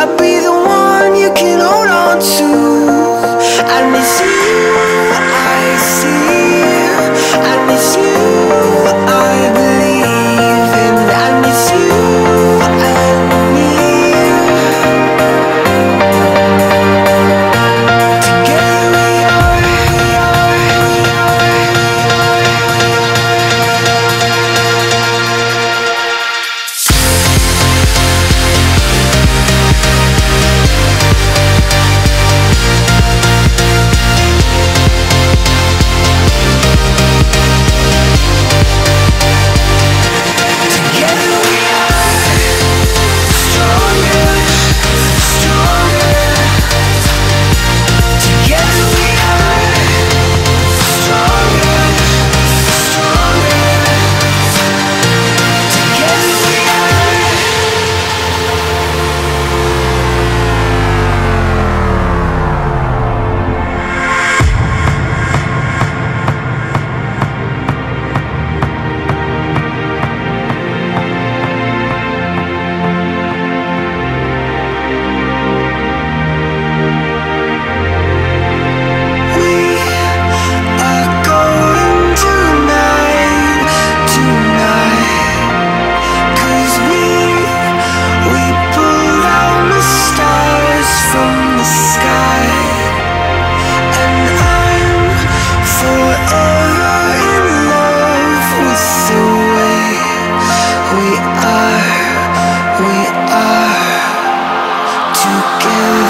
I'll be the one you can hold on to. You, I see miss you. you